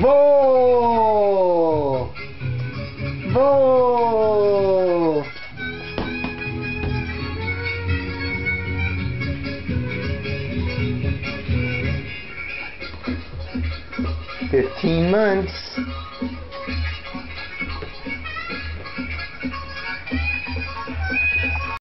Vo! Vo! Fifteen months.